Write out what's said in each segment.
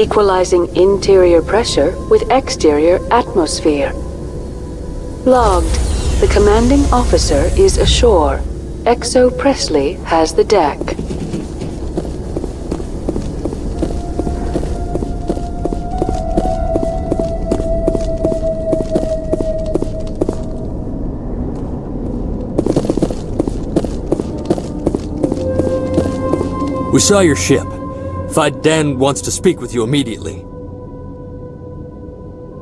equalizing interior pressure with exterior atmosphere. Logged. The commanding officer is ashore. XO Pressly has the deck. We saw your ship. Fai Dan wants to speak with you immediately.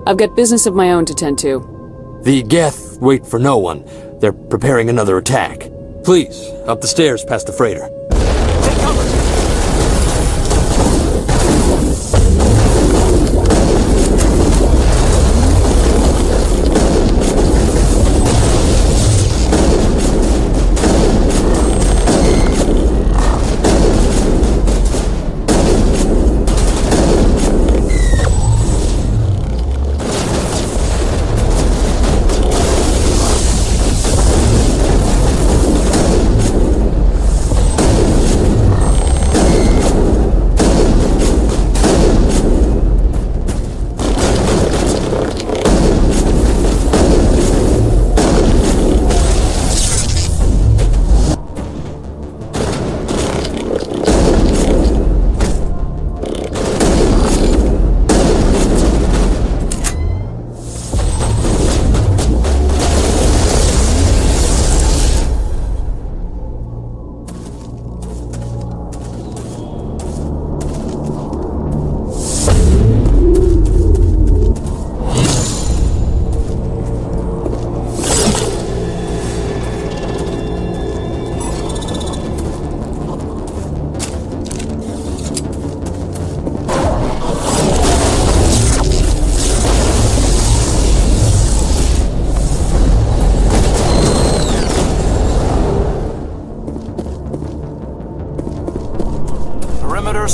I've got business of my own to tend to. The Geth wait for no one. They're preparing another attack. Please, up the stairs past the freighter.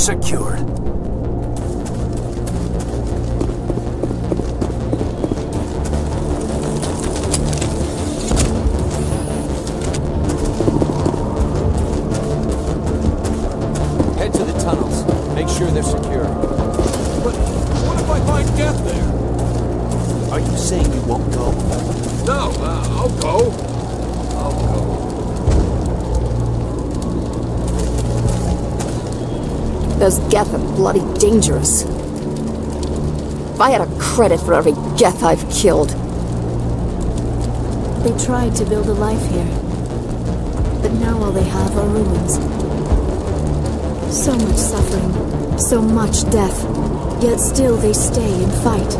Secured. Dangerous. If I had a credit for every Geth I've killed. They tried to build a life here. But now all they have are ruins. So much suffering, so much death. Yet still they stay and fight.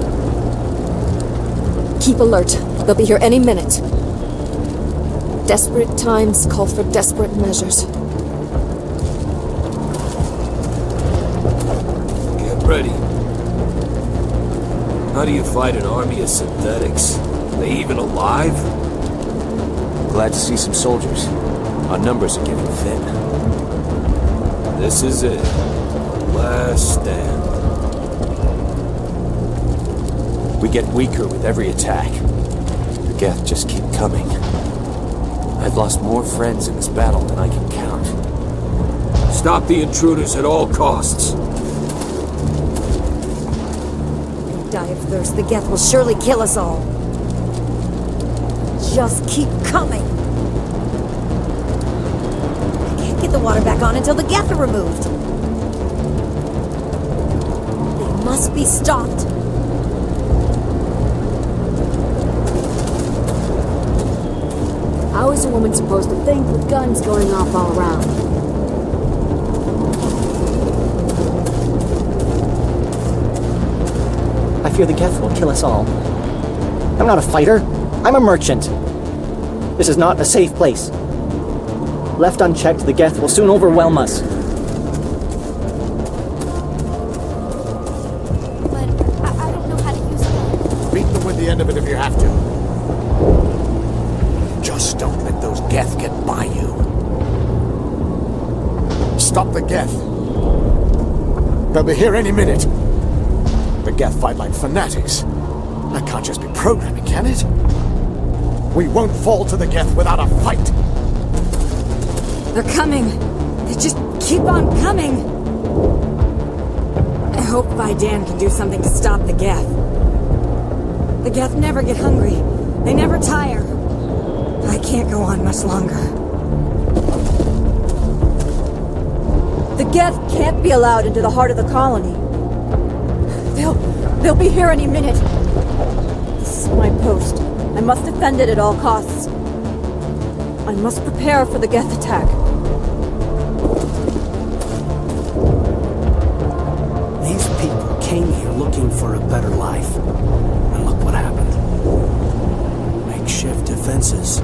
Keep alert. They'll be here any minute. Desperate times call for desperate measures. Get ready. How do you fight an army of synthetics? Are they even alive? Glad to see some soldiers. Our numbers are getting thin. This is it. Last stand. We get weaker with every attack. The Geth just keep coming. I've lost more friends in this battle than I can count. Stop the intruders at all costs. Thirst. The Geth will surely kill us all. Just keep coming. I can't get the water back on until the Geth are removed. They must be stopped. How is a woman supposed to think with guns going off all around? Fear the Geth will kill us all. I'm not a fighter. I'm a merchant. This is not a safe place. Left unchecked, the Geth will soon overwhelm us. But I, I don't know how to use it. Beat them with the end of it if you have to. Just don't let those Geth get by you. Stop the Geth. They'll be here any minute. The Geth fight like fanatics. That can't just be programming, can it? We won't fall to the Geth without a fight. They're coming. They just keep on coming. I hope Fai Dan can do something to stop the Geth. The Geth never get hungry. They never tire. I can't go on much longer. The Geth can't be allowed into the heart of the colony. They'll... be here any minute. This is my post. I must defend it at all costs. I must prepare for the Geth attack. These people came here looking for a better life. And look what happened. Makeshift defenses.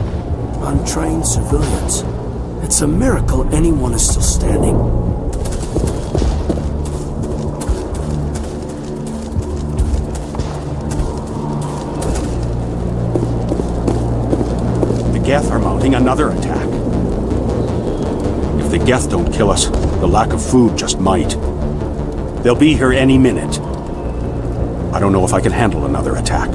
Untrained civilians. It's a miracle anyone is still standing. Another attack. If the Geth don't kill us, the lack of food just might. They'll be here any minute. I don't know if I can handle another attack.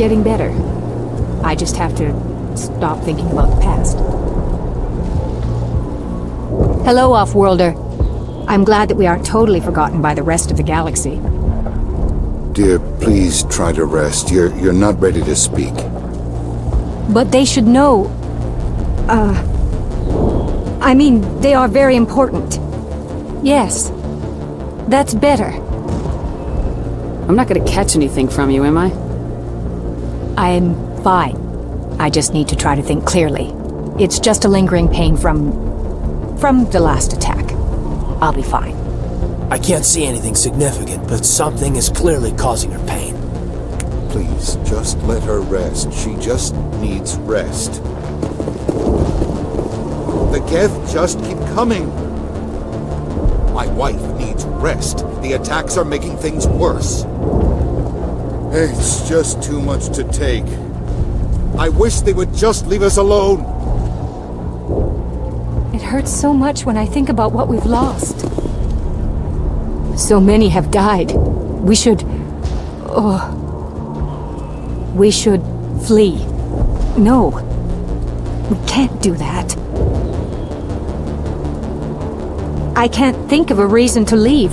Getting better. I just have to stop thinking about the past. Hello, Off-Worlder. I'm glad that we aren't totally forgotten by the rest of the galaxy. Dear, please try to rest. You're you're not ready to speak. But they should know... Uh... I mean, they are very important. Yes. That's better. I'm not gonna catch anything from you, am I? I'm fine. I just need to try to think clearly. It's just a lingering pain from... from the last attack. I'll be fine. I can't see anything significant, but something is clearly causing her pain. Please, just let her rest. She just needs rest. The Geth just keep coming. My wife needs rest. The attacks are making things worse. It's just too much to take. I wish they would just leave us alone. It hurts so much when I think about what we've lost. So many have died. We should... Oh... We should flee. No. We can't do that. I can't think of a reason to leave.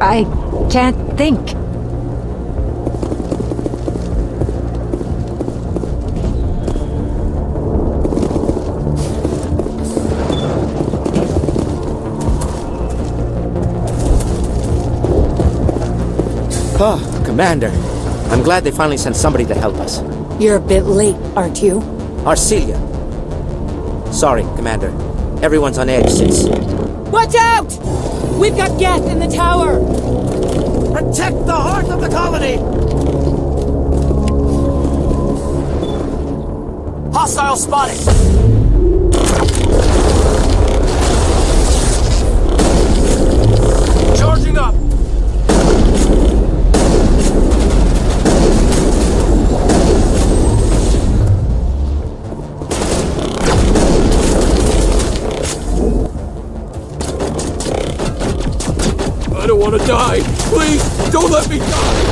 I can't think. Commander. I'm glad they finally sent somebody to help us. You're a bit late, aren't you? Arcelia. Sorry, Commander. Everyone's on edge since... Watch out! We've got Geth in the tower! Protect the heart of the colony! Hostile spotted! Want to die. Please, don't let me die.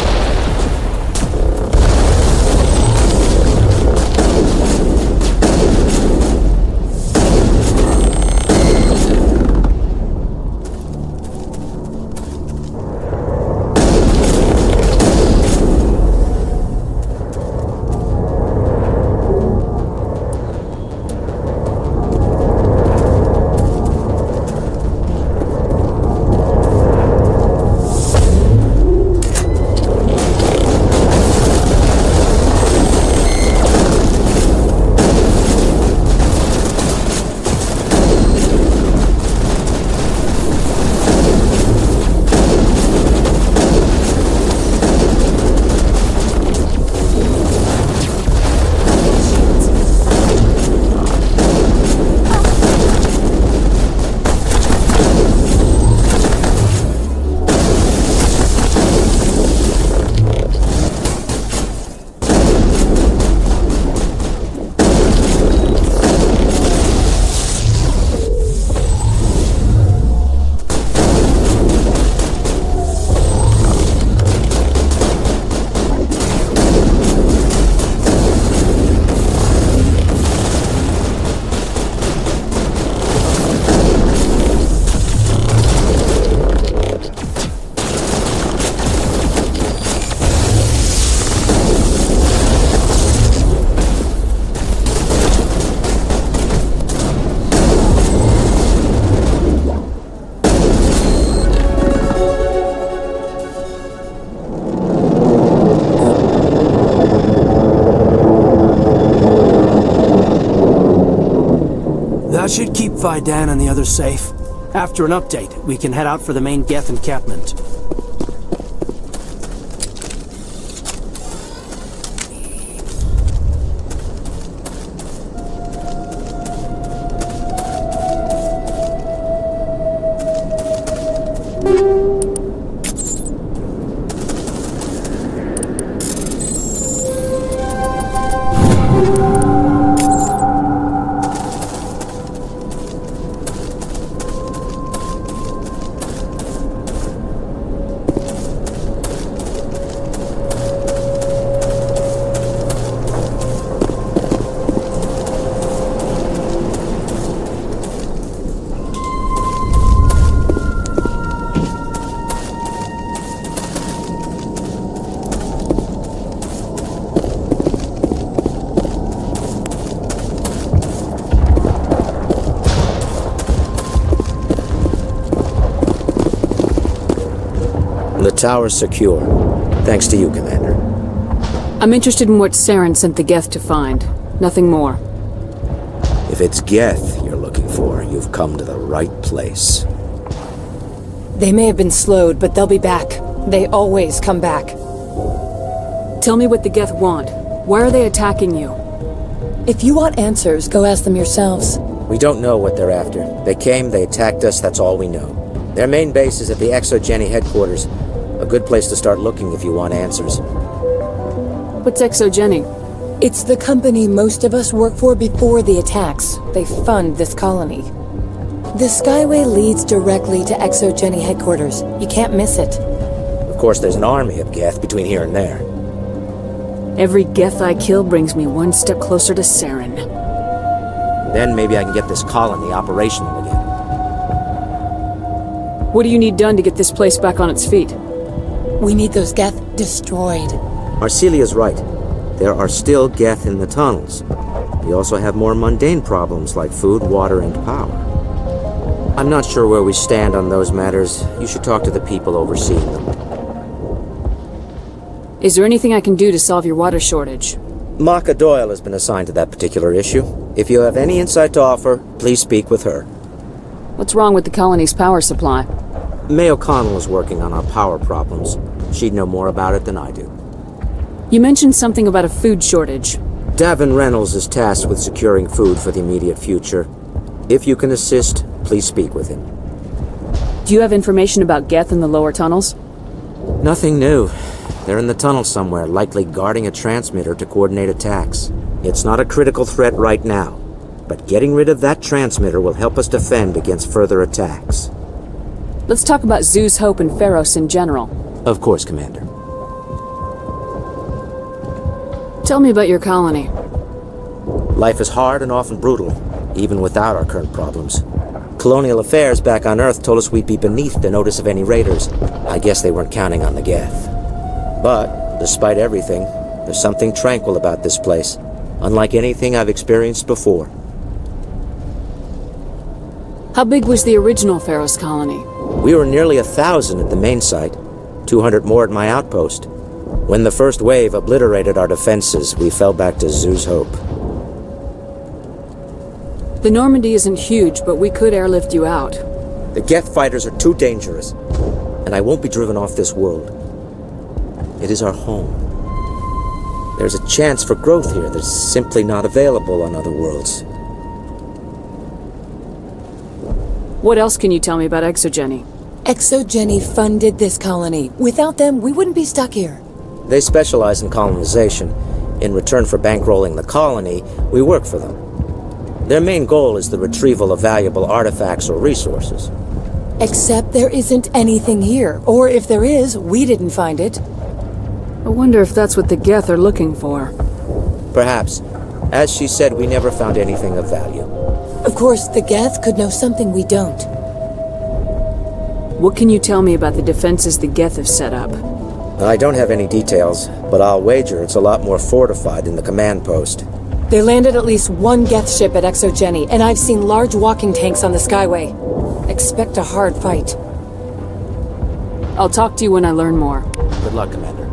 Keep Fai Dan and the others safe. After an update, we can head out for the main Geth encampment. Tower's secure. Thanks to you, Commander. I'm interested in what Saren sent the Geth to find. Nothing more. If it's Geth you're looking for, you've come to the right place. They may have been slowed, but they'll be back. They always come back. Tell me what the Geth want. Why are they attacking you? If you want answers, go ask them yourselves. We don't know what they're after. They came, they attacked us, that's all we know. Their main base is at the ExoGeni headquarters. A good place to start looking if you want answers. What's ExoGeni? It's the company most of us work for before the attacks. They fund this colony. The Skyway leads directly to ExoGeni headquarters. You can't miss it. Of course, there's an army of Geth between here and there. Every Geth I kill brings me one step closer to Saren. Then maybe I can get this colony operational again. What do you need done to get this place back on its feet? We need those Geth destroyed. Marcelia's right. There are still Geth in the tunnels. We also have more mundane problems like food, water, and power. I'm not sure where we stand on those matters. You should talk to the people overseeing them. Is there anything I can do to solve your water shortage? Maka Doyle has been assigned to that particular issue. If you have any insight to offer, please speak with her. What's wrong with the colony's power supply? May O'Connell is working on our power problems. She'd know more about it than I do. You mentioned something about a food shortage. Davin Reynolds is tasked with securing food for the immediate future. If you can assist, please speak with him. Do you have information about Geth in the lower tunnels? Nothing new. They're in the tunnel somewhere, likely guarding a transmitter to coordinate attacks. It's not a critical threat right now, but getting rid of that transmitter will help us defend against further attacks. Let's talk about Zhu's Hope and Feros in general. Of course, Commander. Tell me about your colony. Life is hard and often brutal, even without our current problems. Colonial affairs back on Earth told us we'd be beneath the notice of any raiders. I guess they weren't counting on the Geth. But, despite everything, there's something tranquil about this place, unlike anything I've experienced before. How big was the original Feros colony? We were nearly a thousand at the main site, 200 more at my outpost. When the first wave obliterated our defenses, we fell back to Zhu's Hope. The Normandy isn't huge, but we could airlift you out. The Geth fighters are too dangerous, and I won't be driven off this world. It is our home. There's a chance for growth here that's simply not available on other worlds. What else can you tell me about ExoGeni? ExoGeni funded this colony. Without them, we wouldn't be stuck here. They specialize in colonization. In return for bankrolling the colony, we work for them. Their main goal is the retrieval of valuable artifacts or resources. Except there isn't anything here. Or if there is, we didn't find it. I wonder if that's what the Geth are looking for. Perhaps. As she said, we never found anything of value. Of course, the Geth could know something we don't. What can you tell me about the defenses the Geth have set up? I don't have any details, but I'll wager it's a lot more fortified than the command post. They landed at least one Geth ship at ExoGeni, and I've seen large walking tanks on the Skyway. Expect a hard fight. I'll talk to you when I learn more. Good luck, Commander.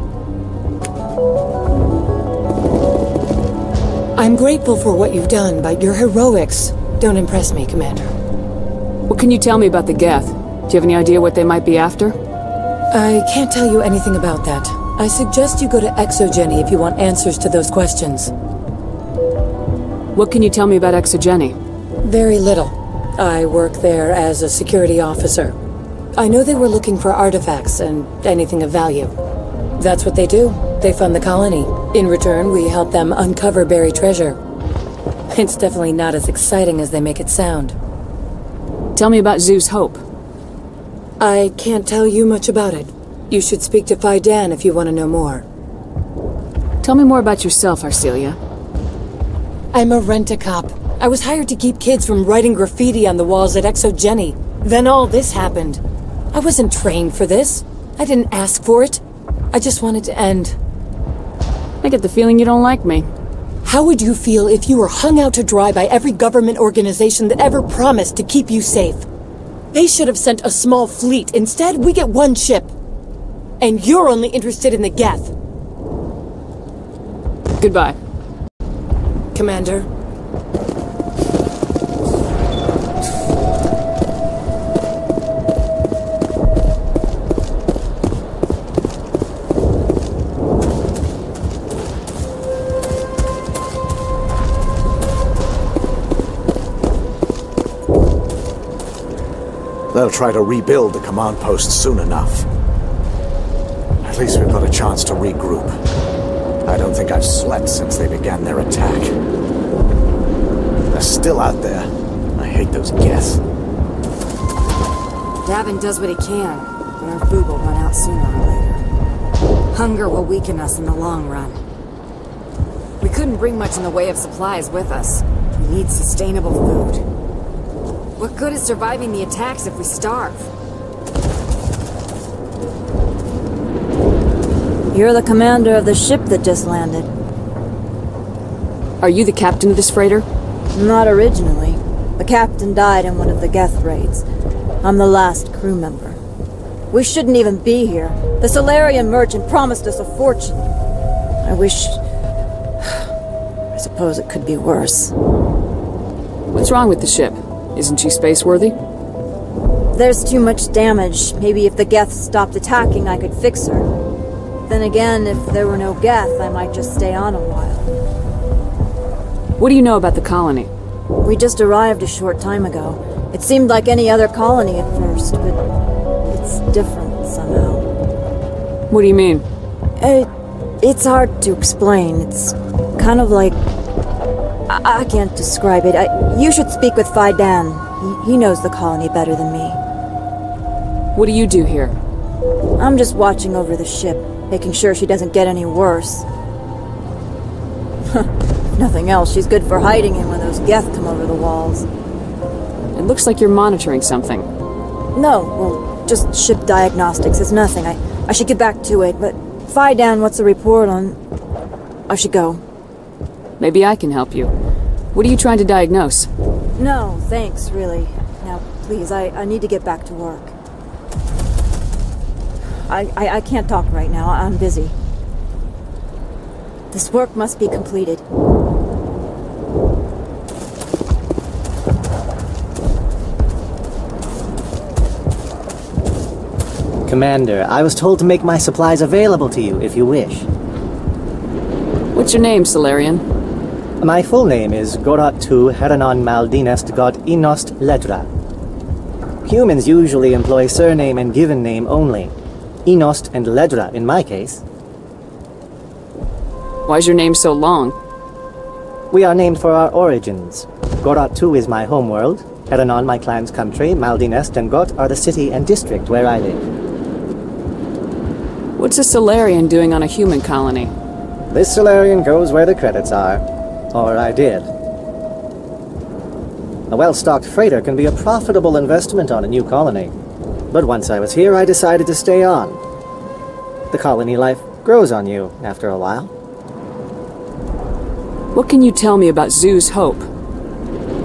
I'm grateful for what you've done, but your heroics don't impress me, Commander. What can you tell me about the Geth? Do you have any idea what they might be after? I can't tell you anything about that. I suggest you go to ExoGeni if you want answers to those questions. What can you tell me about ExoGeni? Very little. I work there as a security officer. I know they were looking for artifacts and anything of value. That's what they do. They fund the colony. In return, we help them uncover buried treasure. It's definitely not as exciting as they make it sound. Tell me about Zhu's Hope. I can't tell you much about it. You should speak to Fai Dan if you want to know more. Tell me more about yourself, Arcelia. I'm a rent-a-cop. I was hired to keep kids from writing graffiti on the walls at ExoGeni. Then all this happened. I wasn't trained for this. I didn't ask for it. I just wanted to end. I get the feeling you don't like me. How would you feel if you were hung out to dry by every government organization that ever promised to keep you safe? They should have sent a small fleet. Instead, we get one ship. And you're only interested in the Geth. Goodbye. Commander. They'll try to rebuild the command post soon enough. At least we've got a chance to regroup. I don't think I've slept since they began their attack. They're still out there. I hate those Geth. Davin does what he can, but our food will run out sooner or later. Hunger will weaken us in the long run. We couldn't bring much in the way of supplies with us. We need sustainable food. What good is surviving the attacks if we starve? You're the commander of the ship that just landed. Are you the captain of this freighter? Not originally. The captain died in one of the Geth raids. I'm the last crew member. We shouldn't even be here. The Salarian merchant promised us a fortune. I wish... I suppose it could be worse. What's wrong with the ship? Isn't she space-worthy? There's too much damage. Maybe if the Geth stopped attacking, I could fix her. Then again, if there were no Geth, I might just stay on a while. What do you know about the colony? We just arrived a short time ago. It seemed like any other colony at first, but it's different somehow. What do you mean? It, it's hard to explain. It's kind of like I, can't describe it. I, you should speak with Fai Dan. He, he knows the colony better than me. What do you do here? I'm just watching over the ship, making sure she doesn't get any worse. Nothing else, she's good for hiding in when those Geth come over the walls. It looks like you're monitoring something. No, well, just ship diagnostics. It's nothing. I, I should get back to it, but Fai Dan, what's the report on... I should go. Maybe I can help you. What are you trying to diagnose? No, thanks, really. Now, please, I, I need to get back to work. I, I, I can't talk right now. I'm busy. This work must be completed. Commander, I was told to make my supplies available to you if you wish. What's your name, Salarian? My full name is Gorat Tu Heranon Maldinest Got Inost Ledra. Humans usually employ surname and given name only. Inost and Ledra in my case. Why's your name so long? We are named for our origins. Gorat Tu is my homeworld, Heranon my clan's country, Maldinest and Got are the city and district where I live. What's a Salarian doing on a human colony? This Salarian goes where the credits are. Or I did. A well-stocked freighter can be a profitable investment on a new colony. But once I was here, I decided to stay on. The colony life grows on you after a while. What can you tell me about Zhu's Hope?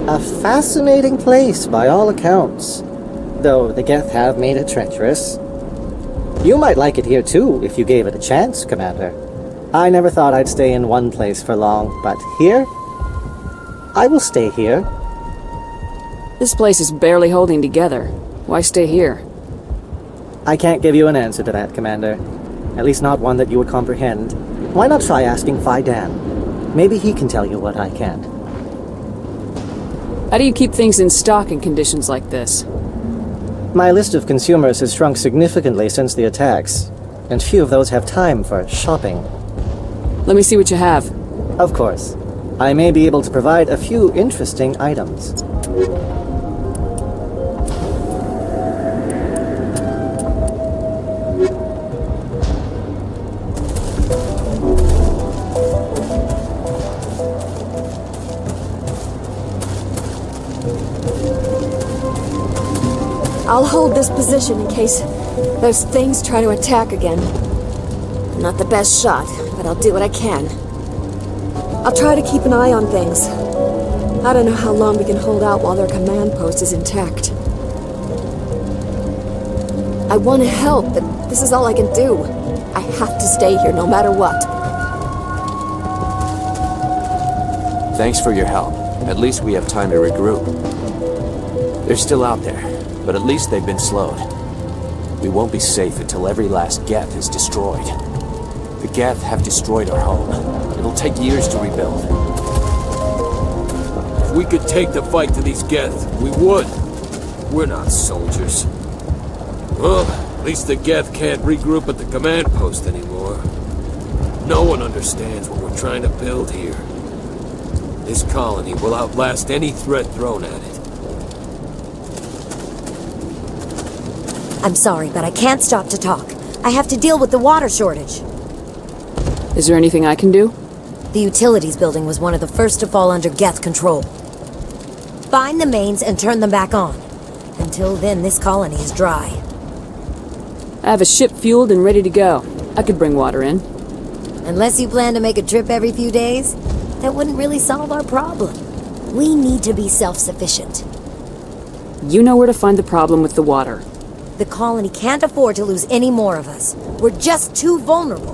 A fascinating place by all accounts. Though the Geth have made it treacherous. You might like it here too, if you gave it a chance, Commander. I never thought I'd stay in one place for long, but here? I will stay here. This place is barely holding together. Why stay here? I can't give you an answer to that, Commander. At least not one that you would comprehend. Why not try asking Fai Dan? Maybe he can tell you what I can't. How do you keep things in stock in conditions like this? My list of consumers has shrunk significantly since the attacks, and few of those have time for shopping. Let me see what you have. Of course. I may be able to provide a few interesting items. I'll hold this position in case those things try to attack again. Not the best shot, but I'll do what I can. I'll try to keep an eye on things. I don't know how long we can hold out while their command post is intact. I want to help, but this is all I can do. I have to stay here no matter what. Thanks for your help. At least we have time to regroup. They're still out there, but at least they've been slowed. We won't be safe until every last Geth is destroyed. The Geth have destroyed our home. It'll take years to rebuild. If we could take the fight to these Geth, we would. We're not soldiers. Well, at least the Geth can't regroup at the command post anymore. No one understands what we're trying to build here. This colony will outlast any threat thrown at it. I'm sorry, but I can't stop to talk. I have to deal with the water shortage. Is there anything I can do? The utilities building was one of the first to fall under Geth control. Find the mains and turn them back on. Until then, this colony is dry. I have a ship fueled and ready to go. I could bring water in. Unless you plan to make a trip every few days, that wouldn't really solve our problem. We need to be self-sufficient. You know where to find the problem with the water. The colony can't afford to lose any more of us. We're just too vulnerable.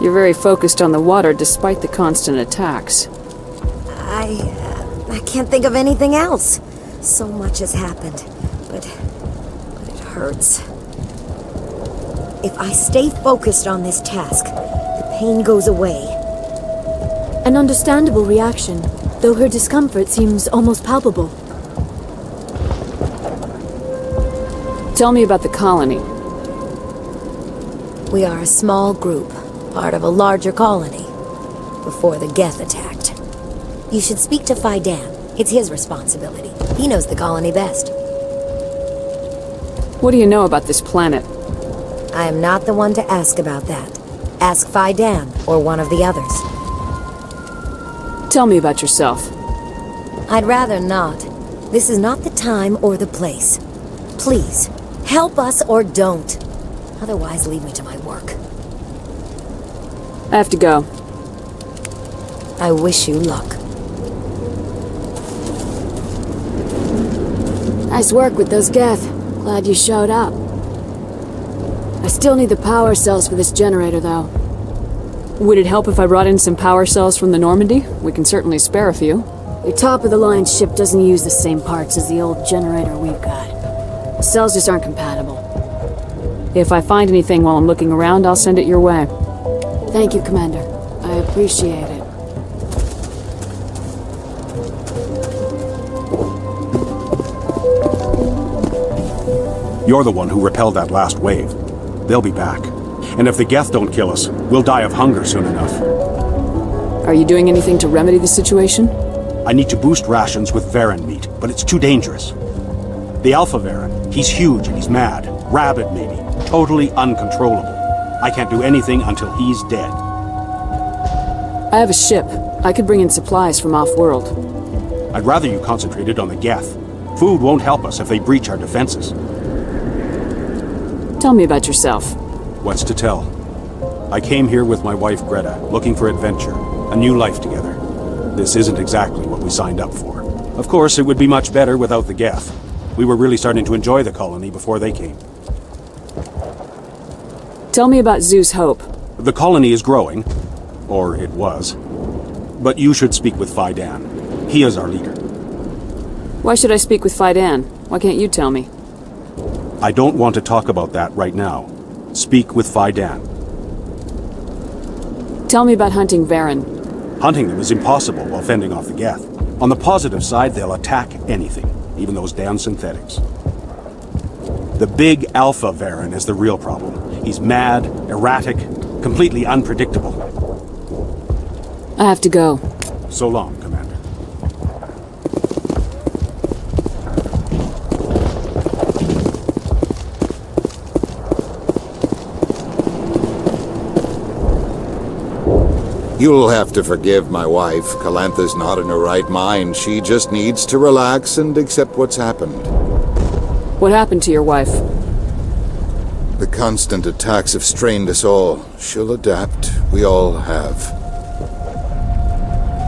You're very focused on the water despite the constant attacks. I... Uh, I can't think of anything else. So much has happened, but... but it hurts. If I stay focused on this task, the pain goes away. An understandable reaction, though her discomfort seems almost palpable. Tell me about the colony. We are a small group, part of a larger colony, before the Geth attacked. You should speak to Fai Dan. It's his responsibility. He knows the colony best. What do you know about this planet? I am not the one to ask about that. Ask Fai Dan, or one of the others. Tell me about yourself. I'd rather not. This is not the time or the place. Please, help us or don't. Otherwise, leave me to my work. I have to go. I wish you luck. Nice work with those Geth. Glad you showed up. I still need the power cells for this generator, though. Would it help if I brought in some power cells from the Normandy? We can certainly spare a few. Your top-of-the-line ship doesn't use the same parts as the old generator we've got. The cells just aren't compatible. If I find anything while I'm looking around, I'll send it your way. Thank you, Commander. I appreciate it. You're the one who repelled that last wave. They'll be back. And if the Geth don't kill us, we'll die of hunger soon enough. Are you doing anything to remedy the situation? I need to boost rations with Varren meat, but it's too dangerous. The Alpha Varren, he's huge and he's mad. Rabid, maybe. Totally uncontrollable. I can't do anything until he's dead. I have a ship. I could bring in supplies from off-world. I'd rather you concentrated on the Geth. Food won't help us if they breach our defenses. Tell me about yourself. What's to tell? I came here with my wife Greta, looking for adventure, a new life together. This isn't exactly what we signed up for. Of course, it would be much better without the Geth. We were really starting to enjoy the colony before they came. Tell me about Zhu's Hope. The colony is growing. Or it was. But you should speak with Fai Dan. He is our leader. Why should I speak with Fai Dan? Why can't you tell me? I don't want to talk about that right now. Speak with Fai Dan. Tell me about hunting Varren. Hunting them is impossible while fending off the Geth. On the positive side, they'll attack anything, even those damn synthetics. The big Alpha Varren is the real problem. He's mad, erratic, completely unpredictable. I have to go. So long, Commander. You'll have to forgive my wife. Calantha's not in her right mind. She just needs to relax and accept what's happened. What happened to your wife? The constant attacks have strained us all. She'll adapt. We all have.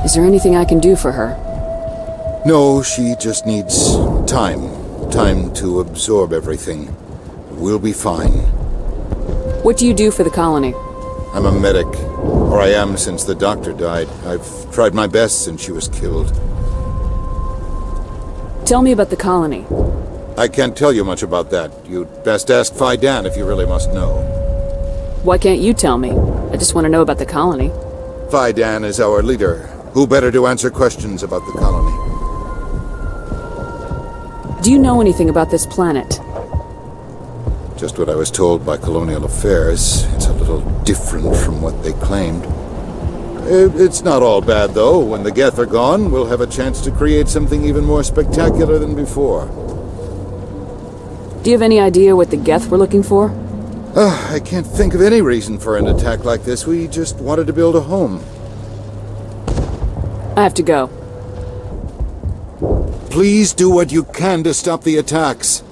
Is there anything I can do for her? No, she just needs time. Time to absorb everything. We'll be fine. What do you do for the colony? I'm a medic. Or I am since the doctor died. I've tried my best since she was killed. Tell me about the colony. I can't tell you much about that. You'd best ask Fai Dan if you really must know. Why can't you tell me? I just want to know about the colony. Fai Dan is our leader. Who better to answer questions about the colony? Do you know anything about this planet? Just what I was told by Colonial Affairs. It's a little different from what they claimed. It's not all bad, though. When the Geth are gone, we'll have a chance to create something even more spectacular than before. Do you have any idea what the Geth were looking for? Uh, I can't think of any reason for an attack like this. We just wanted to build a home. I have to go. Please do what you can to stop the attacks.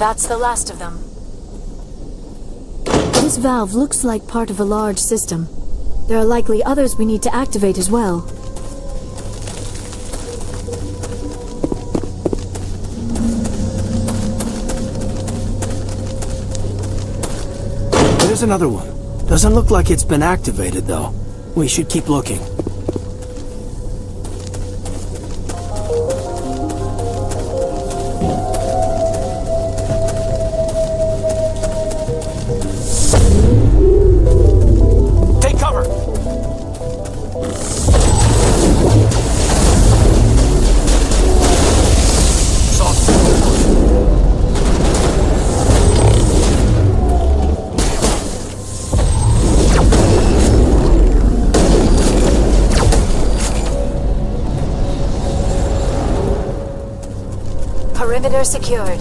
That's the last of them. This valve looks like part of a large system. There are likely others we need to activate as well. There's another one. Doesn't look like it's been activated, though. We should keep looking. Sector secured.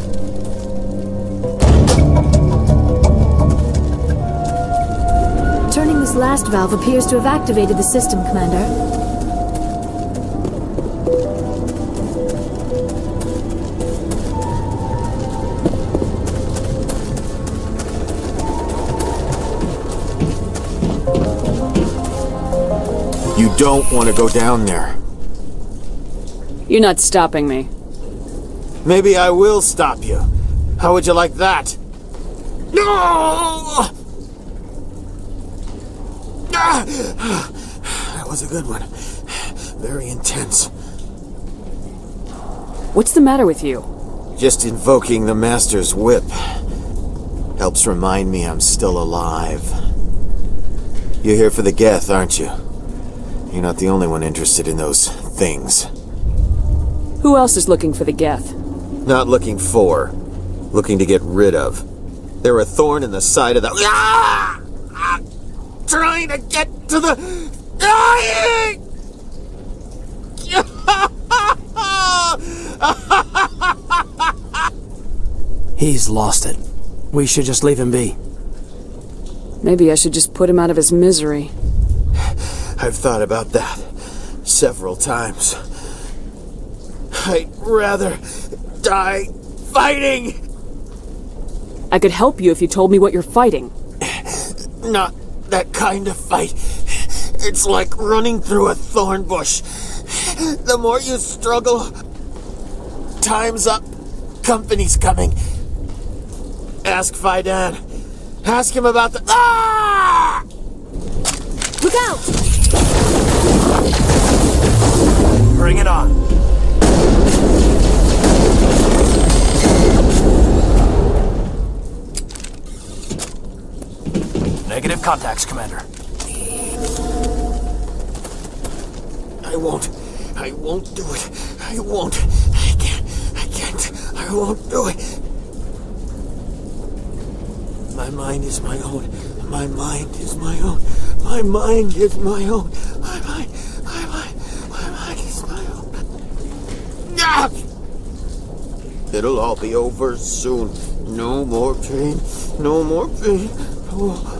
Turning this last valve appears to have activated the system, Commander. You don't want to go down there. You're not stopping me. Maybe I will stop you. How would you like that? No! That was a good one. Very intense. What's the matter with you? Just invoking the Master's whip helps remind me I'm still alive. You're here for the Geth, aren't you? You're not the only one interested in those things. Who else is looking for the Geth? Not looking for, looking to get rid of. They're a thorn in the side of the. Ah! Ah! Trying to get to the. Dying! He's lost it. We should just leave him be. Maybe I should just put him out of his misery. I've thought about that several times. I'd rather die fighting! I could help you if you told me what you're fighting. Not that kind of fight. It's like running through a thorn bush. The more you struggle, time's up. Company's coming. Ask Fai Dan. Ask him about the. Ah! Look out! Bring it on. Contacts, Commander. I won't. I won't do it. I won't. I can't. I can't. I won't do it. My mind is my own. My mind is my own. My mind is my own. My mind. My mind. My mind is my own. Ah! It'll all be over soon. No more pain. No more pain. No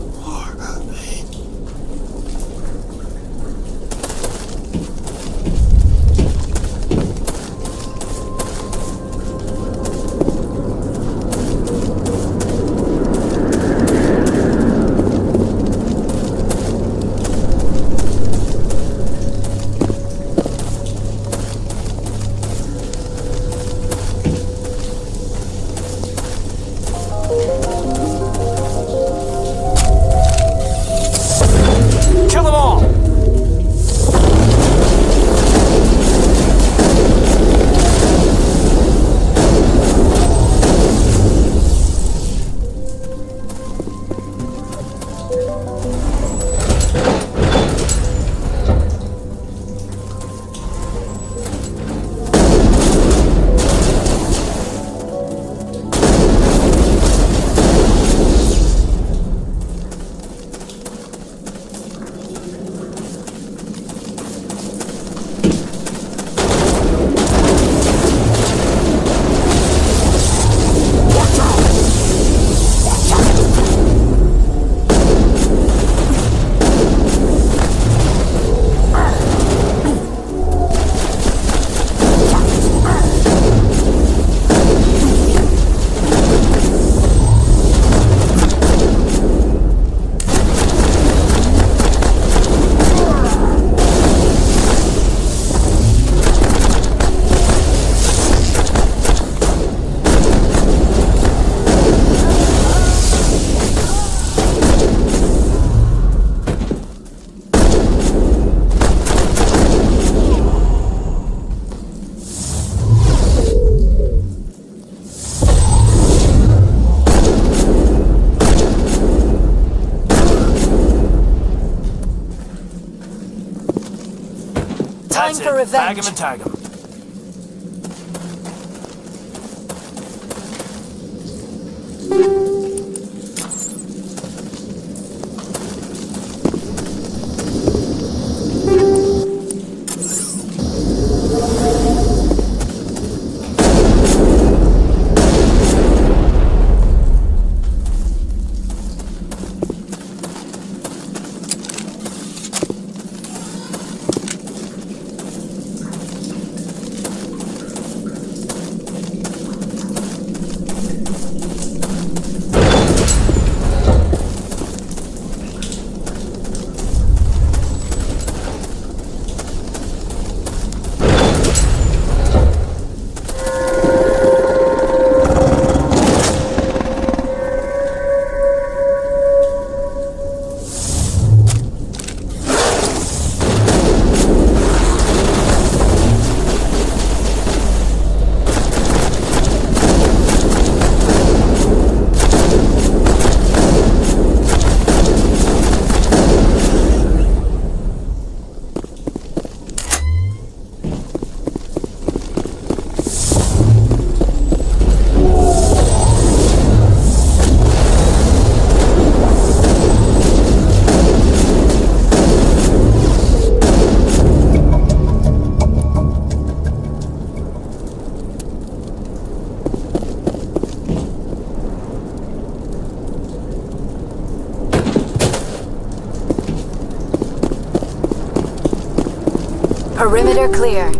It. Bag him and tag him. Perimeter clear.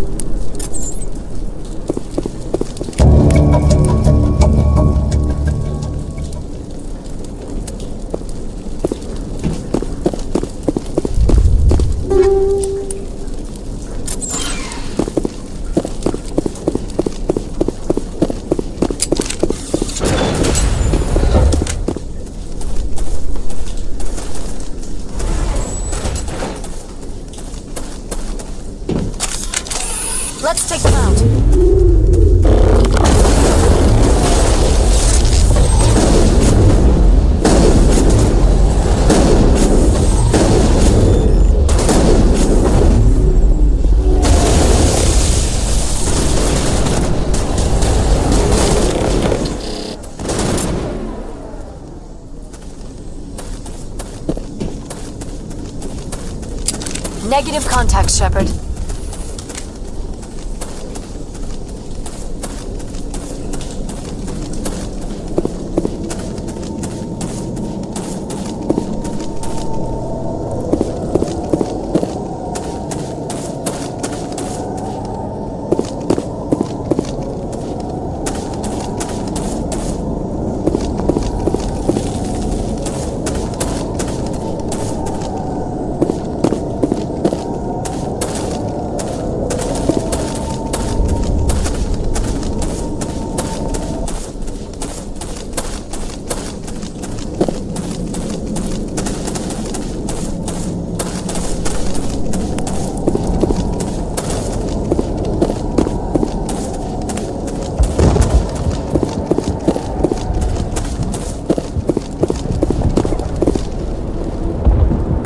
Contact, Shepard.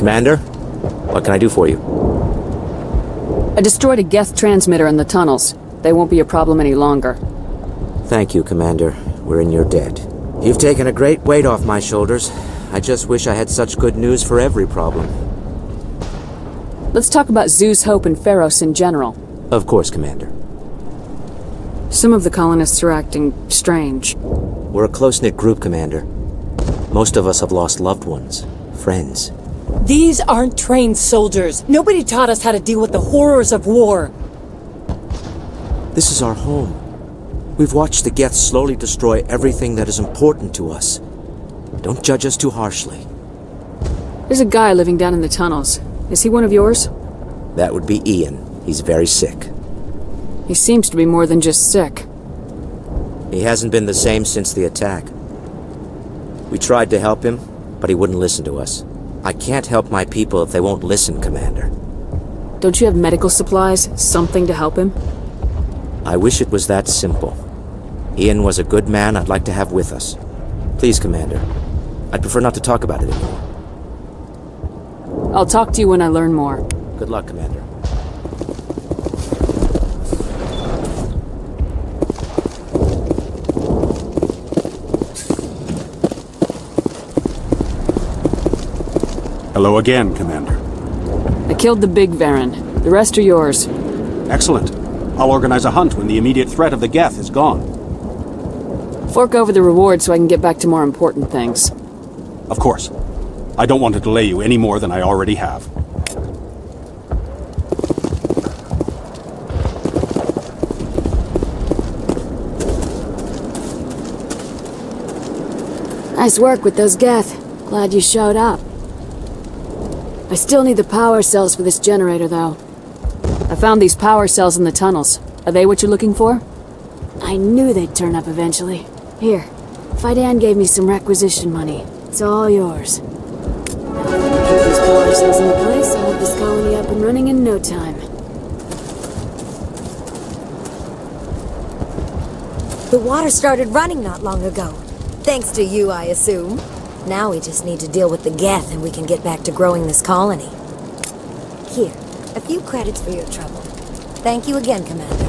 Commander, what can I do for you? I destroyed a Geth transmitter in the tunnels. They won't be a problem any longer. Thank you, Commander. We're in your debt. You've taken a great weight off my shoulders. I just wish I had such good news for every problem. Let's talk about Zhu's Hope, and Feros in general. Of course, Commander. Some of the colonists are acting strange. We're a close-knit group, Commander. Most of us have lost loved ones, friends. These aren't trained soldiers. Nobody taught us how to deal with the horrors of war. This is our home. We've watched the Geth slowly destroy everything that is important to us. Don't judge us too harshly. There's a guy living down in the tunnels. Is he one of yours? That would be Ian. He's very sick. He seems to be more than just sick. He hasn't been the same since the attack. We tried to help him, but he wouldn't listen to us. I can't help my people if they won't listen, Commander. Don't you have medical supplies? Something to help him? I wish it was that simple. Ian was a good man I'd like to have with us. Please, Commander. I'd prefer not to talk about it anymore. I'll talk to you when I learn more. Good luck, Commander. Hello again, Commander. I killed the big Varren. The rest are yours. Excellent. I'll organize a hunt when the immediate threat of the Geth is gone. Fork over the reward so I can get back to more important things. Of course. I don't want to delay you any more than I already have. Nice work with those Geth. Glad you showed up. I still need the power cells for this generator, though. I found these power cells in the tunnels. Are they what you're looking for? I knew they'd turn up eventually. Here, Fai Dan gave me some requisition money. It's all yours. Now, these power cells in place, I'll have this colony up and running in no time. The water started running not long ago. Thanks to you, I assume. Now we just need to deal with the Geth and we can get back to growing this colony. Here, a few credits for your trouble. Thank you again, Commander.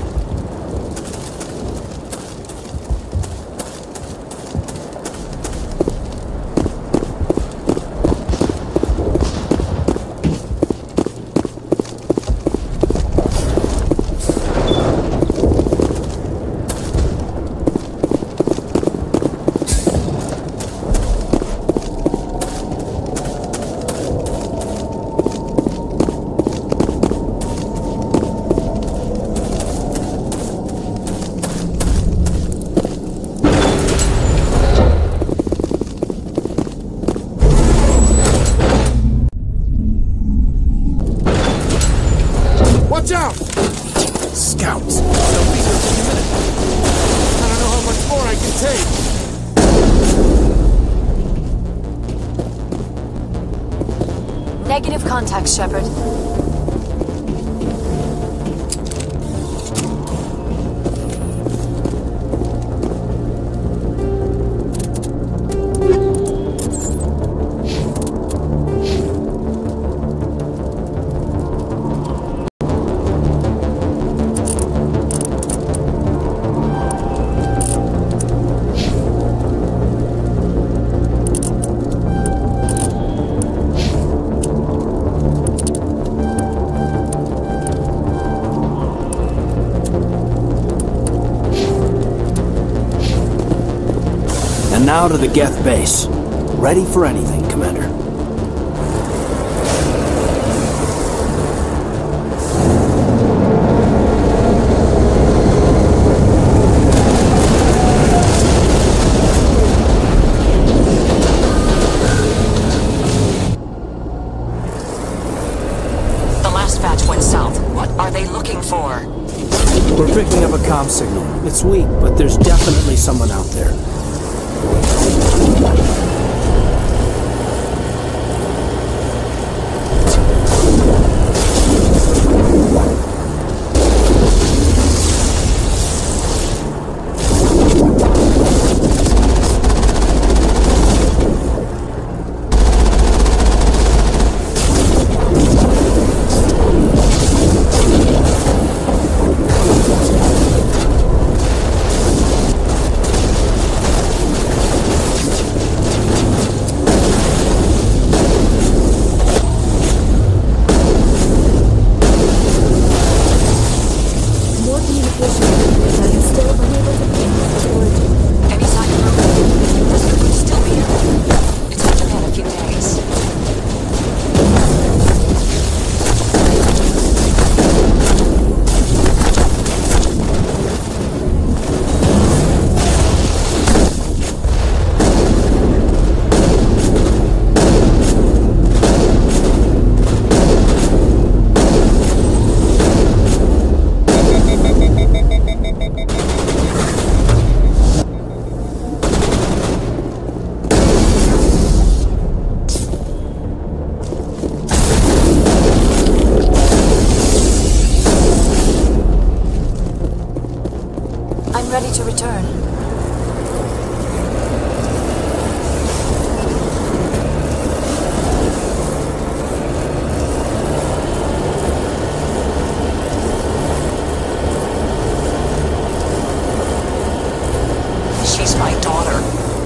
Now to the Geth base. Ready for anything, Commander. The last batch went south. What are they looking for? We're picking up a comm signal. It's weak, but there's definitely someone out there.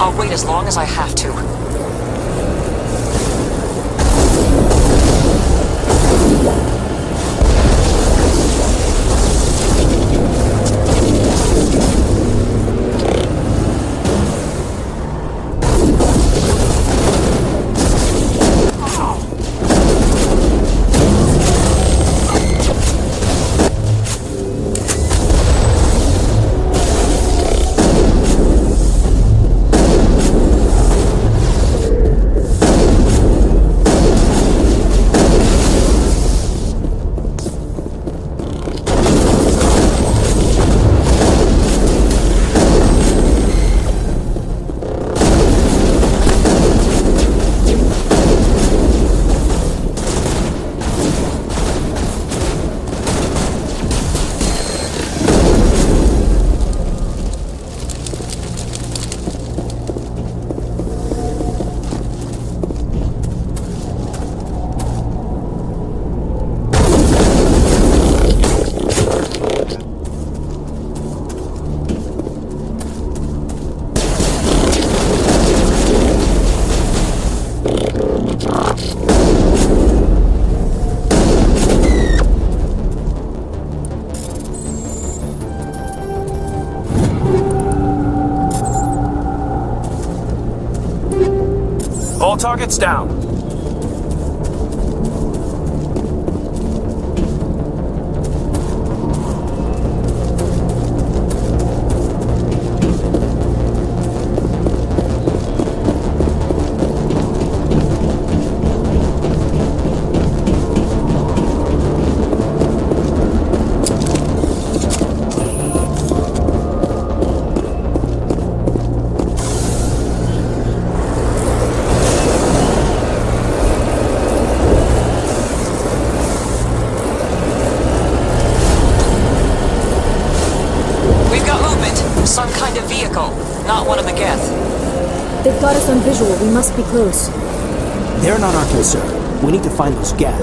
I'll wait as long as I have to. Targets down. They've got us on visual. We must be close. They're not our concern. We need to find those Geth.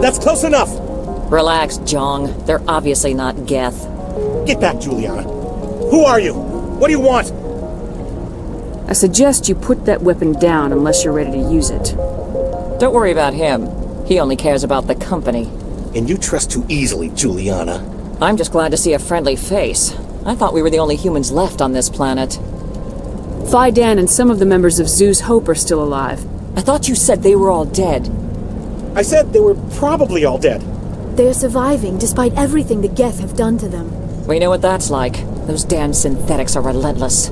That's close enough! Relax, Jeong. They're obviously not Geth. Get back, Juliana. Who are you? What do you want? I suggest you put that weapon down unless you're ready to use it. Don't worry about him. He only cares about the company. And you trust too easily, Juliana. I'm just glad to see a friendly face. I thought we were the only humans left on this planet. Fai Dan and some of the members of Zhu's Hope are still alive. I thought you said they were all dead. I said they were probably all dead. They're surviving despite everything the Geth have done to them. We know what that's like. Those damn synthetics are relentless.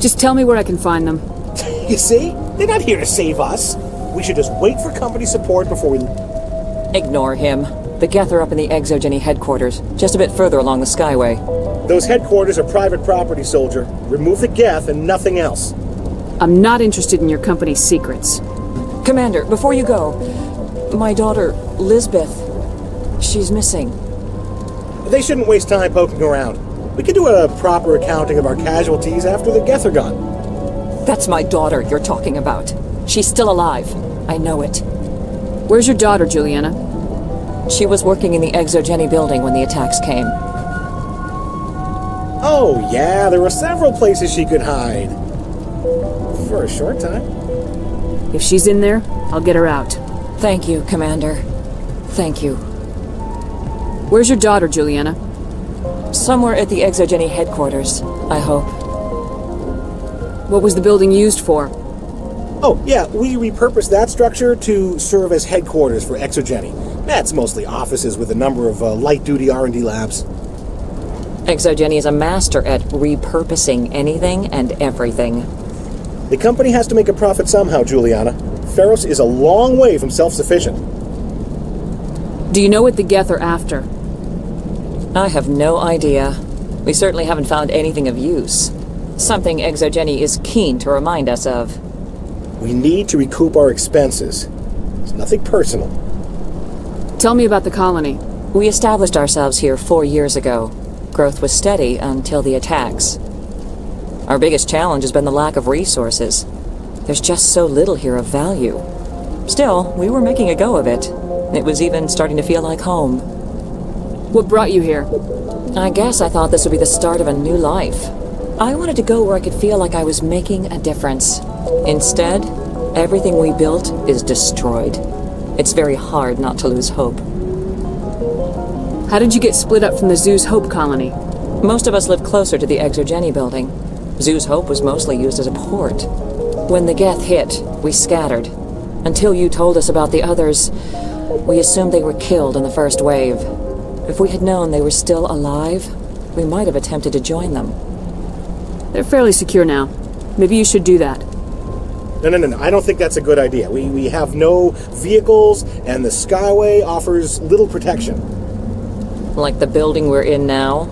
Just tell me where I can find them. You see? They're not here to save us. We should just wait for company support before we... Ignore him. The Geth are up in the ExoGeni headquarters, just a bit further along the Skyway. Those headquarters are private property, soldier. Remove the Geth and nothing else. I'm not interested in your company's secrets. Commander, before you go, my daughter, Lizbeth, she's missing. They shouldn't waste time poking around. We can do a proper accounting of our casualties after the Geth are. That's my daughter you're talking about. She's still alive. I know it. Where's your daughter, Juliana? She was working in the ExoGeni building when the attacks came. Oh, yeah, there were several places she could hide. For a short time. If she's in there, I'll get her out. Thank you, Commander. Thank you. Where's your daughter, Juliana? Somewhere at the ExoGeni headquarters, I hope. What was the building used for? Oh, yeah, we repurposed that structure to serve as headquarters for ExoGeni. That's mostly offices with a number of uh, light-duty R&D labs. ExoGeni is a master at repurposing anything and everything. The company has to make a profit somehow, Juliana. Feros is a long way from self-sufficient. Do you know what the Geth are after? I have no idea. We certainly haven't found anything of use. Something ExoGeni is keen to remind us of. We need to recoup our expenses. It's nothing personal. Tell me about the colony. We established ourselves here four years ago. Growth was steady until the attacks. Our biggest challenge has been the lack of resources. There's just so little here of value. Still, we were making a go of it. It was even starting to feel like home. What brought you here? I guess I thought this would be the start of a new life. I wanted to go where I could feel like I was making a difference. Instead, everything we built is destroyed. It's very hard not to lose hope. How did you get split up from the Zhu's Hope colony? Most of us lived closer to the ExoGeni building. Zhu's Hope was mostly used as a port. When the Geth hit, we scattered. Until you told us about the others, we assumed they were killed in the first wave. If we had known they were still alive, we might have attempted to join them. They're fairly secure now. Maybe you should do that. No, no, no, no. I don't think that's a good idea. We, we have no vehicles, and the Skyway offers little protection. Like the building we're in now?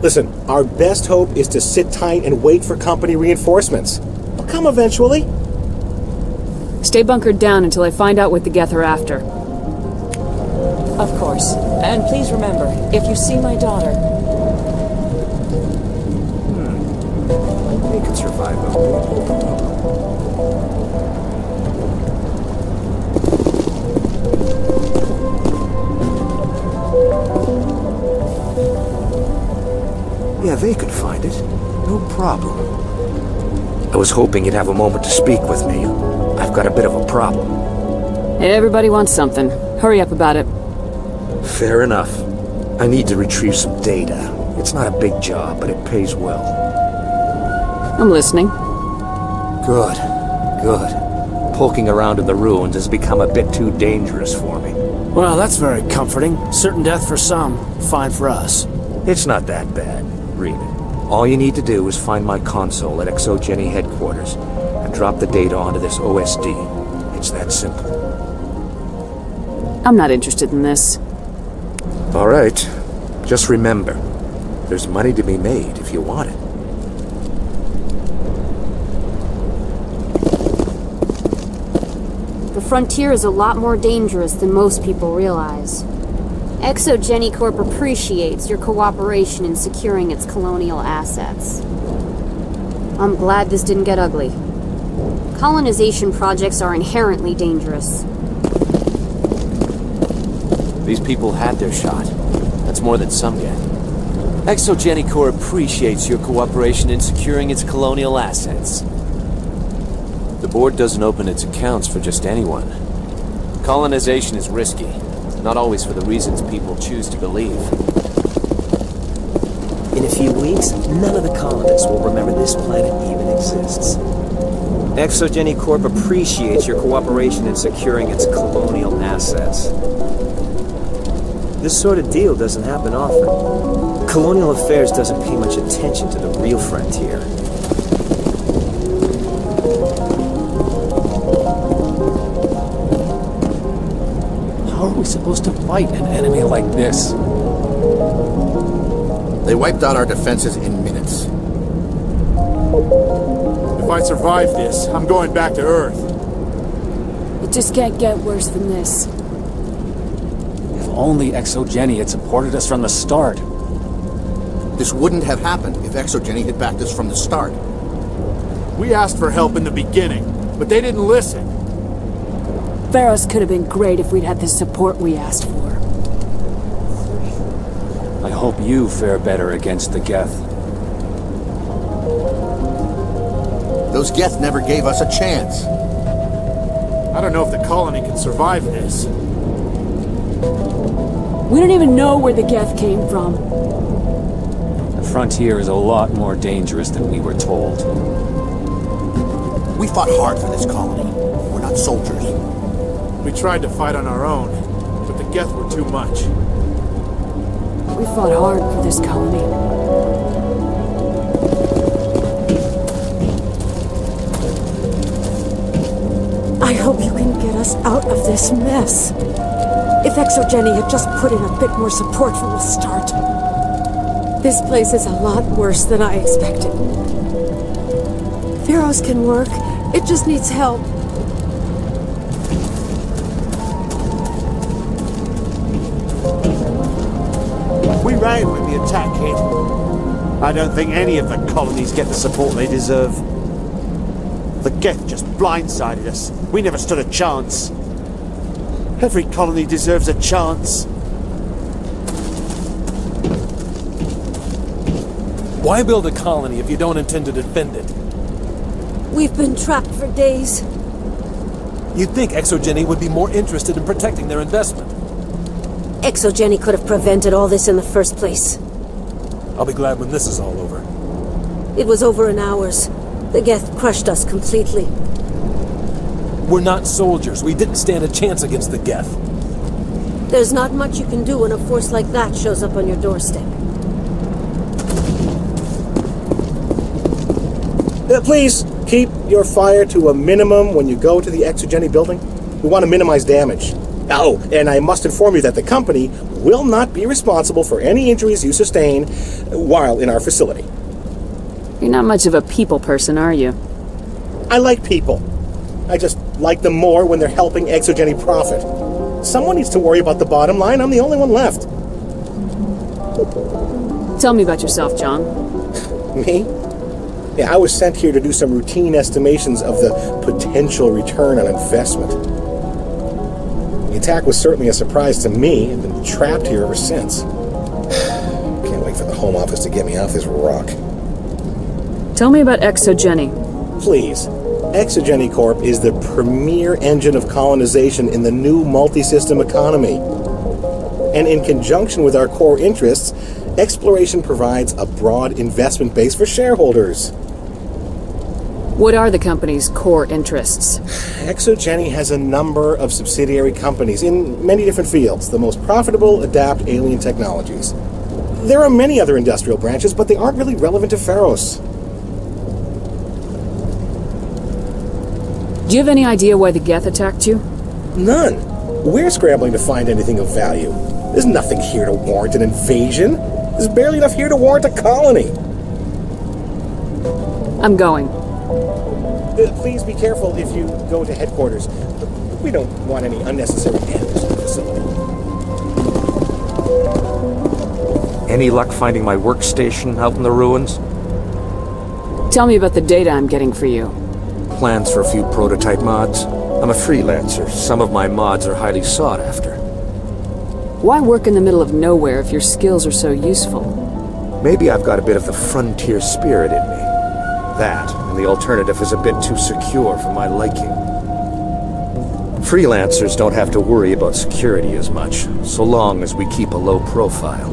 Listen, our best hope is to sit tight and wait for company reinforcements. They'll come eventually. Stay bunkered down until I find out what the Geth are after. Of course. And please remember, if you see my daughter... Hmm. They could survive Yeah, they could find it. No problem. I was hoping you'd have a moment to speak with me. I've got a bit of a problem. Everybody wants something. Hurry up about it. Fair enough. I need to retrieve some data. It's not a big job, but it pays well. I'm listening. Good. Good. Poking around in the ruins has become a bit too dangerous for me. Well, that's very comforting. Certain death for some, fine for us. It's not that bad. Read it. All you need to do is find my console at ExoGeni headquarters and drop the data onto this OSD. It's that simple. I'm not interested in this. All right. Just remember, there's money to be made if you want it. The frontier is a lot more dangerous than most people realize. ExoGeni Corp appreciates your cooperation in securing its colonial assets. I'm glad this didn't get ugly. Colonization projects are inherently dangerous. These people had their shot. That's more than some get. ExoGeni Corp appreciates your cooperation in securing its colonial assets. The board doesn't open its accounts for just anyone. Colonization is risky, not always for the reasons people choose to believe. In a few weeks, none of the colonists will remember this planet even exists. ExoGeni Corp appreciates your cooperation in securing its colonial assets. This sort of deal doesn't happen often. Colonial Affairs doesn't pay much attention to the real frontier. How are we supposed to fight an enemy like this? They wiped out our defenses in minutes. If I survive this, I'm going back to Earth. It just can't get worse than this. If only ExoGeni had supported us from the start. This wouldn't have happened if ExoGeni had backed us from the start. We asked for help in the beginning, but they didn't listen. Feros could have been great if we'd had the support we asked for. I hope you fare better against the Geth. Those Geth never gave us a chance. I don't know if the colony can survive this. We don't even know where the Geth came from. The frontier is a lot more dangerous than we were told. We fought hard for this colony. We're not soldiers. We tried to fight on our own, but the Geth were too much. We fought hard for this colony. I hope you can get us out of this mess. If ExoGeni had just put in a bit more support from the start. This place is a lot worse than I expected. Feros can work. It just needs help. We ran when the attack hit. I don't think any of the colonies get the support they deserve. The Geth just blindsided us. We never stood a chance. Every colony deserves a chance. Why build a colony if you don't intend to defend it? We've been trapped for days. You'd think ExoGeni would be more interested in protecting their investment. ExoGeni could have prevented all this in the first place. I'll be glad when this is all over. It was over in hours. The Geth crushed us completely. We're not soldiers. We didn't stand a chance against the Geth. There's not much you can do when a force like that shows up on your doorstep. Uh, please, keep your fire to a minimum when you go to the ExoGeni building. We want to minimize damage. Oh, and I must inform you that the company will not be responsible for any injuries you sustain while in our facility. You're not much of a people person, are you? I like people. I just like them more when they're helping ExoGeni profit. Someone needs to worry about the bottom line. I'm the only one left. Tell me about yourself, Jeong. Me? Yeah, I was sent here to do some routine estimations of the potential return on investment. The attack was certainly a surprise to me. I've been trapped here ever since. Can't wait for the Home Office to get me off this rock. Tell me about ExoGeni. Please. ExoGeni Corp is the premier engine of colonization in the new multi-system economy. And in conjunction with our core interests, exploration provides a broad investment base for shareholders. What are the company's core interests? ExoGeni has a number of subsidiary companies in many different fields. The most profitable adapt alien technologies. There are many other industrial branches, but they aren't really relevant to Feros. Do you have any idea why the Geth attacked you? None. We're scrambling to find anything of value. There's nothing here to warrant an invasion. There's barely enough here to warrant a colony. I'm going. Uh, please be careful if you go to headquarters. We don't want any unnecessary damage to the facility. Any luck finding my workstation out in the ruins? Tell me about the data I'm getting for you. Plans for a few prototype mods? I'm a freelancer. Some of my mods are highly sought after. Why work in the middle of nowhere if your skills are so useful? Maybe I've got a bit of the frontier spirit in me. That, and the alternative is a bit too secure for my liking. Freelancers don't have to worry about security as much, so long as we keep a low profile.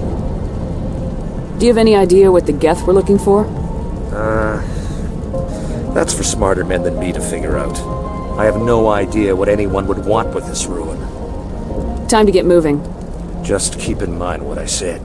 Do you have any idea what the Geth were looking for? Uh, that's for smarter men than me to figure out. I have no idea what anyone would want with this ruin. Time to get moving. Just keep in mind what I said.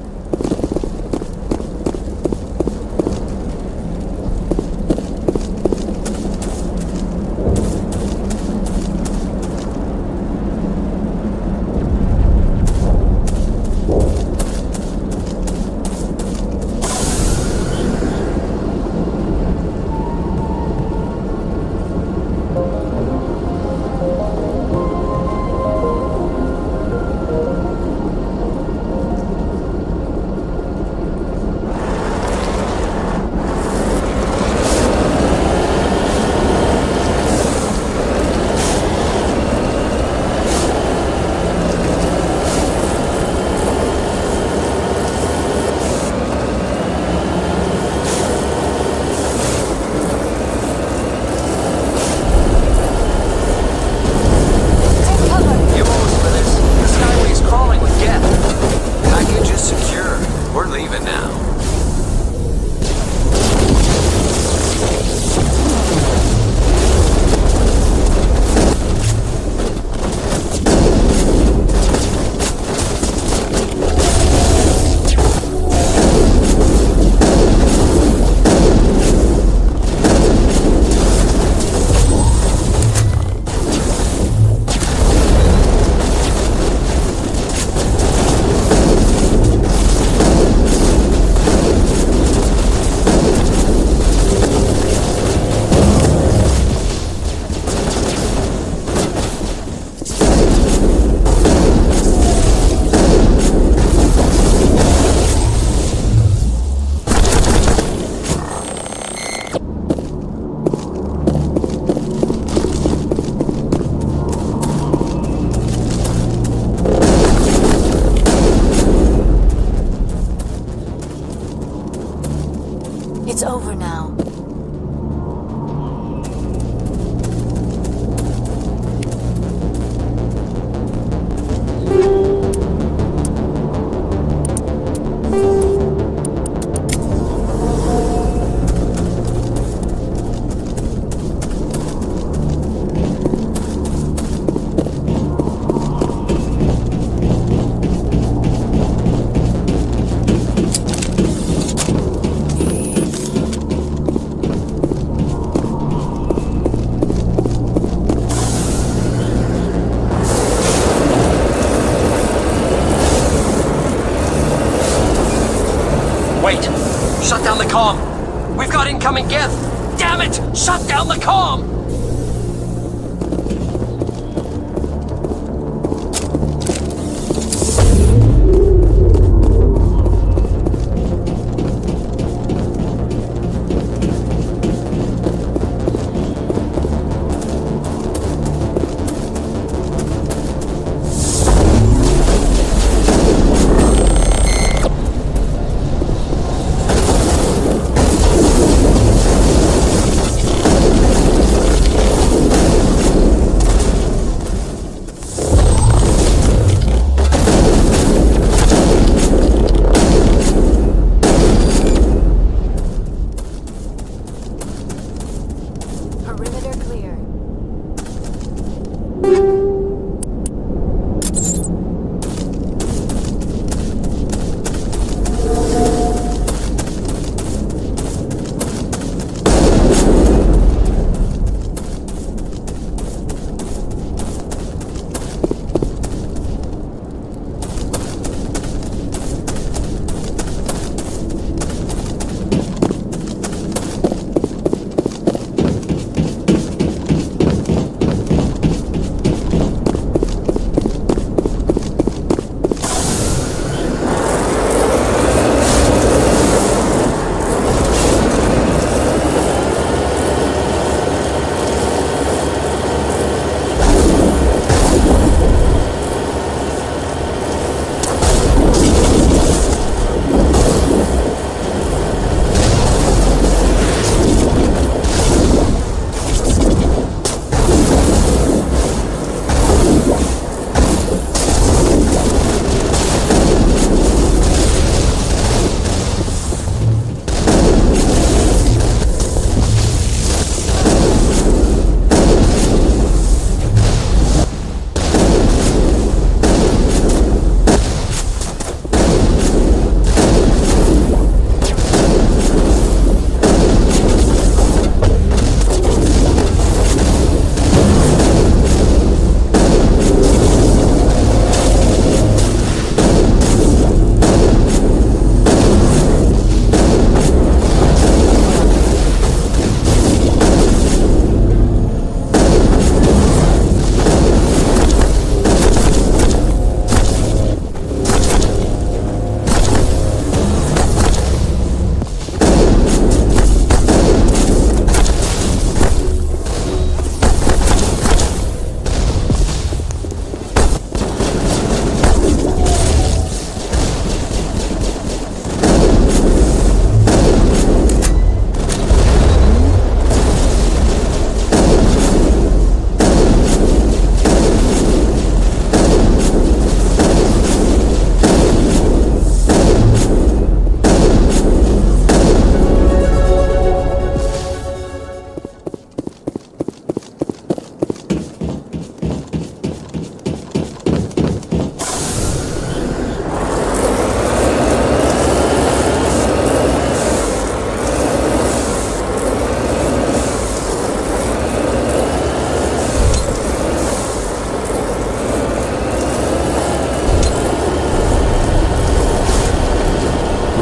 It's over now. We've got! Damn it! Shut down the comm!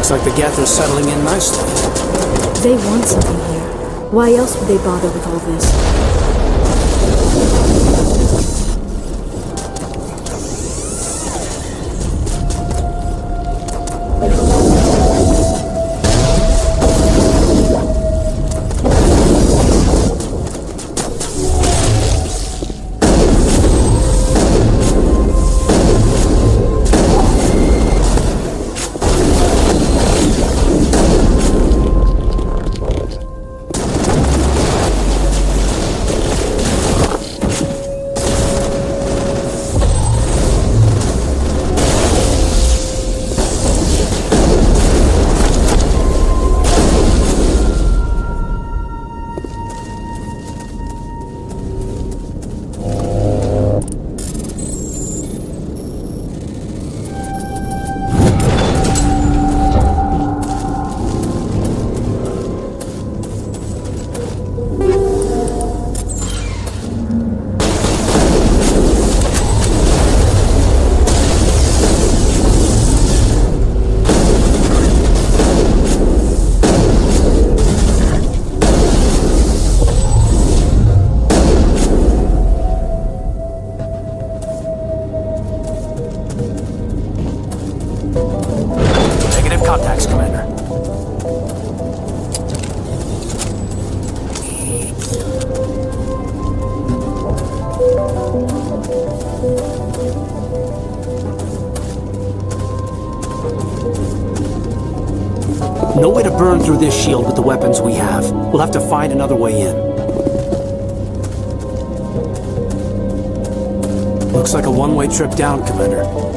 Looks like the Geth are settling in nicely. They want something here. Why else would they bother with all this? Another way in. Looks like a one-way trip down, Commander.